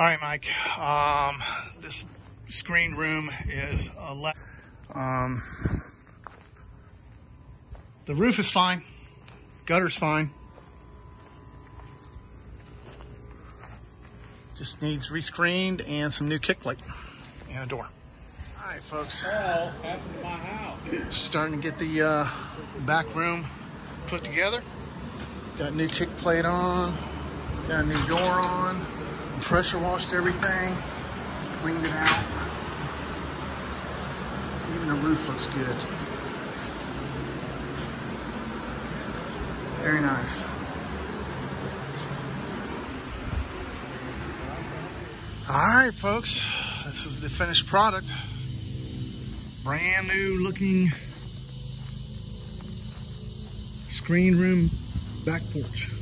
All right, Mike. Um, this screen room is 11. Um, the roof is fine. Gutter's fine. Just needs rescreened and some new kick plate and a door. All right, folks. To my house. Starting to get the uh, back room put together. Got new kick plate on. Got a new door on. Pressure washed everything. Cleaned it out. Even the roof looks good. Very nice. All right, folks. This is the finished product. Brand new looking screen room back porch.